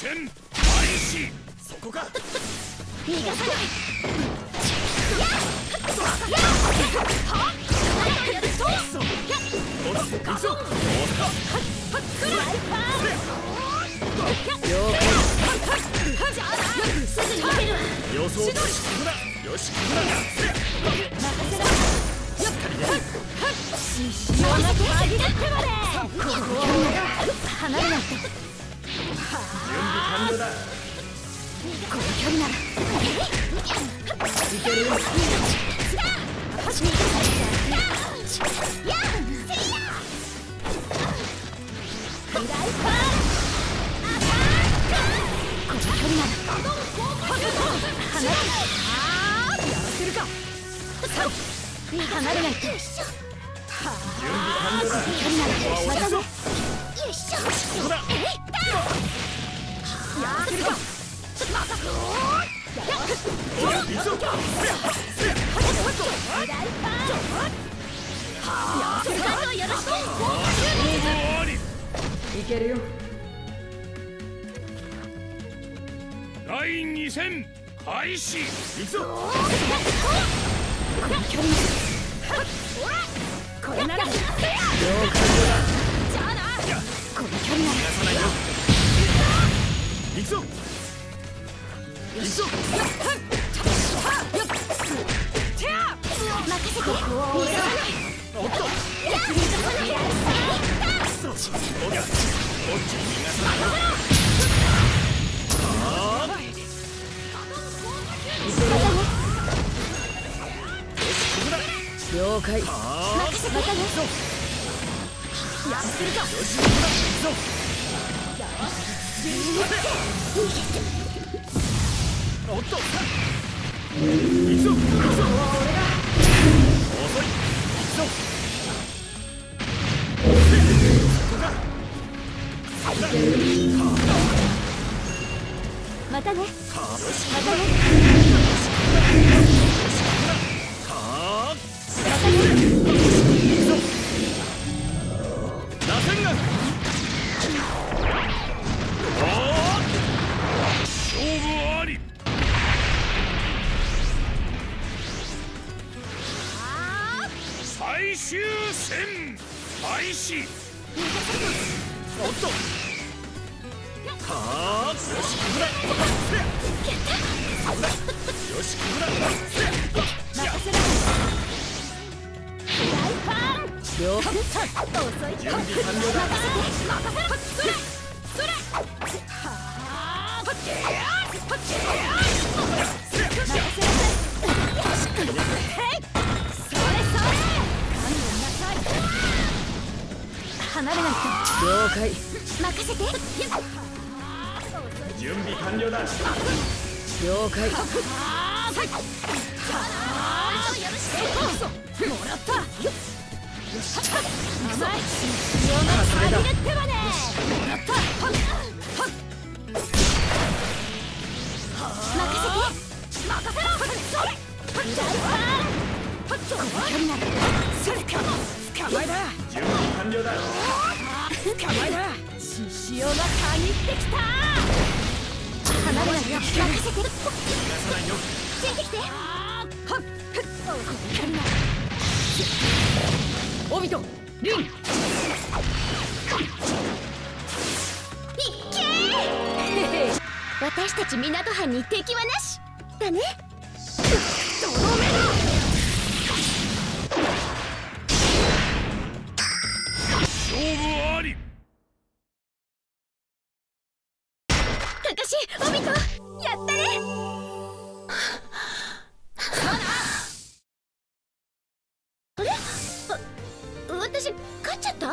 戦開始。そこか。逃がさないよしここだよしここだ潮が離れないとこの距離なら。いけるよ走りやせいやフライパンアタックこの距離なら離れあーやらせるか離れないとけるよ。第二戦開始。行くぞ。これなら了解だこの距離な逃がさないよ行くぞ行くぞら任せて。おっと了解。任せまたねーよしここだ行くぞおっと行くぞ行くぞ遅い行くぞまたねまたね。終戦。開始。おっと。はあよしここだせやそこだよしここだせや任せられフライパン遅い準備完了だ任せろそれそれはあはっけやはっけやせや任せなさいへいそれそれ勘離れないと了解。任せて。準備完了だ。了解。あーはい。あーよろし。くもらった。よ甘い潮が限れってばねもらったはっはっ任せて。任せろ。それフライパンこの距離なら。それか。捕まえだ準備完了だ。捕まえだ獅子王が限ってきた。離れないよ任せて。逃がさないよ。ついてきて。はっこの距離ならオビトリン。いっけー。私たち港藩に敵はなし。だね私オビト。やったね。あれ？私勝っちゃった？